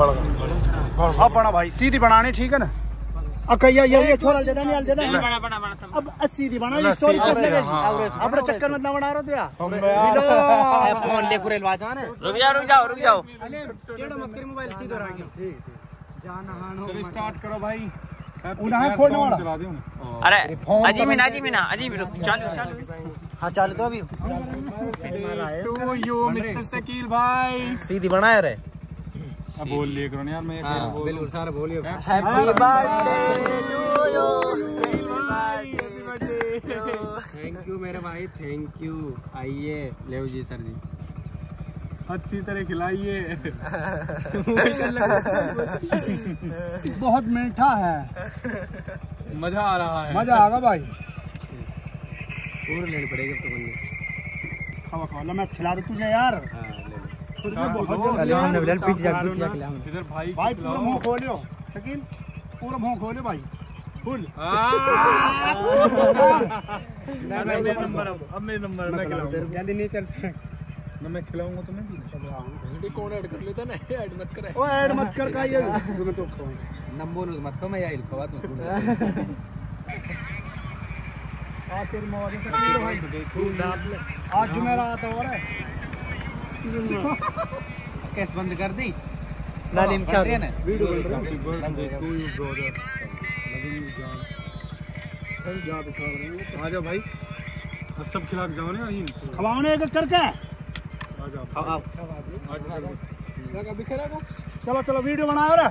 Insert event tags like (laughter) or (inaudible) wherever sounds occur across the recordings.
अब बना भाई सीधी बनानी ठीक है ना? अब ये ये ये छोरा दे नहीं दे बड़ा बड़ा बड़ा अब अस्सी दी बना ये स्टोरी कर लेगा हाँ। अपने चक्कर में ना बना रहे थे यार। (laughs) फ़ोन ले कुरेल वाचा ने रुक जाओ रुक जाओ रुक जाओ। केड़ा मत कर मोबाइल सीधो रख जाना हानो चलो स्टार्ट करो भाई। उन्हें खोलने वाला। चला दो। अरे अजी मीना अजी मीना अजी मीना चालू चालू हाँ चालू तो अभी। टू यू मिस्टर शकील भाई। सीधी बनाया रे। अब बोल लिया करो यार मैं हाँ बिल्कुल सारा बोलियो happy birthday to you thank you मेरे भाई थैंक यू आइए लेव जी सर जी। अच्छी तरह खिलाइए। बहुत मीठा है। मज़ा आ रहा है। मज़ा आगा भाई। पूरे लेने पड़ेगा तो खावा खावा मैं खिला दूँ तुझे यार। हाँ। इधर भाई भाई पूरा मुँह खोलियो शकील पूरा मुँह खोलियो भाई। फुल। (laughs) नंबर अब मेरे नंबर मैं खिलाऊँगा। जल्दी नहीं चल ना मैं खिलाऊँगा तुम्हें भी कौन ऐड कर लेता ना? (laughs) ऐड मत कर। ओ ऐड मत कर का ये? (laughs) तुम्हें तो खवाएँगे नंबर मत को मैं यार खवात मत आ तेरी मौज से भाई। आज जुमेरात हो रहा है। कैस बंद कर दी। नालिम क्या रहे ना। वीडियो बन रही birthday to you, brother. Loving you, जान। है जा दिखा रहे हैं। आ जाओ भाई। अब सब खिला के जाओ ना यहीं। खवाने का करके। आ जाओ। आओ आ जाओ। चलो चलो वीडियो बनाओ रे।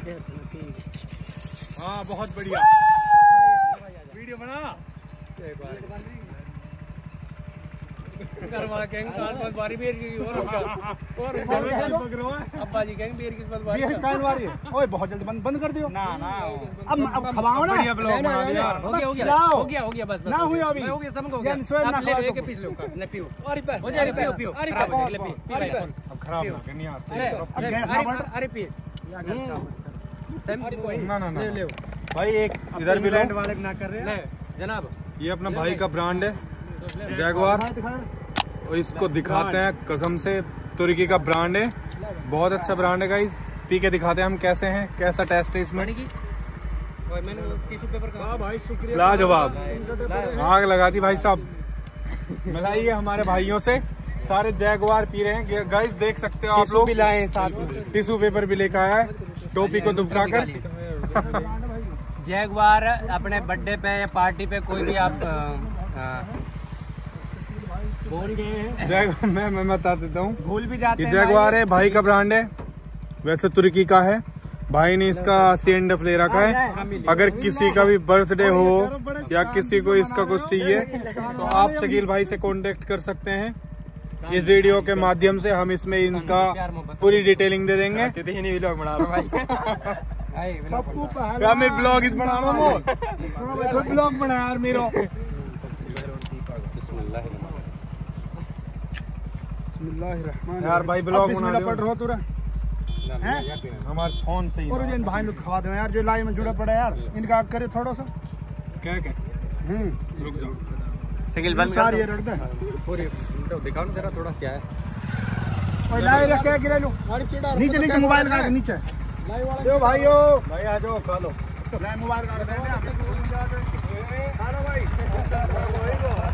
हाँ बहुत बढ़िया वीडियो बना घर वाला कहेंगे कार पास बारी बेर की और और अब्बा जी कहेंगे बेर किस ये कान वाली ओए बहुत जल्दी बंद बंद कर दियो। ना ना अब अब खवाओ ना। बढ़िया ब्लॉग बना दिया हो गया हो गया हो गया हो गया बस ना हुई अभी। हो गया समझ हो यार, स्वयं ना ले पीस पियो। हो जाएगा पियो पियो। खराब हो गया ले पी पी अब खराब ना करनी यार अरे अब गैस ना अरे पी ना ना ना। भाई एक इधर भी लो। वाले ना कर रहे हैं। जनाब। ये अपना भाई का ब्रांड है। जैगवार और इसको दिखाते हैं। कसम से तुर्की का ब्रांड है। बहुत अच्छा ब्रांड है गाइस पी के दिखाते हैं हम कैसे हैं कैसा टेस्ट है इसमें। और मैंने टिश्यू पेपर का भाई शुक्रिया। लाजवाब आग लगा दी भाई साहब। मिलाई है हमारे भाइयों से। सारे जैगवार पी रहे हैं। गाइस देख सकते हो आप लोग। साथ टिश्यू पेपर भी लेकर आया है। टोपी को दुबका कर। जैगवार अपने बर्थडे पे या पार्टी पे कोई भी आप अ, मैं मैं बता देता हूँ भूल भी जाते हैं जैगवार है भाई का ब्रांड है वैसे तुर्की का है। भाई ने इसका सी एंड एफ़ ले रखा है। अगर किसी का भी बर्थडे हो या किसी को इसका कुछ चाहिए तो आप शकील भाई से कांटेक्ट कर सकते हैं। इस वीडियो के माध्यम से हम इसमें इनका पूरी डिटेलिंग दे देंगे। ब्लॉग इस बना रहा हूँ। ब्लॉग बना यार मेरा। (laughs) यार भाई ब्लॉग बना बिस्मिल्लाह पढ़ रहे रहो तू हमारे फ़ोन से ही और जिन भाई लोग खवा दो यार जो लाइन में जुड़ा पड़ा यार इनका करे थोड़ा सा। क्या क्या? हम्म। रुक जाओ। शकील बंद कर ये रख दे। पूरी तो दिखाओ ना जरा थोड़ा क्या है। और लाए रख के गिरा लो। नीचे नीचे मोबाइल का नीचे। यो भाइयों भाई आ जाओ खा लो। लाए मोबाइल का दे। खा लो भाई।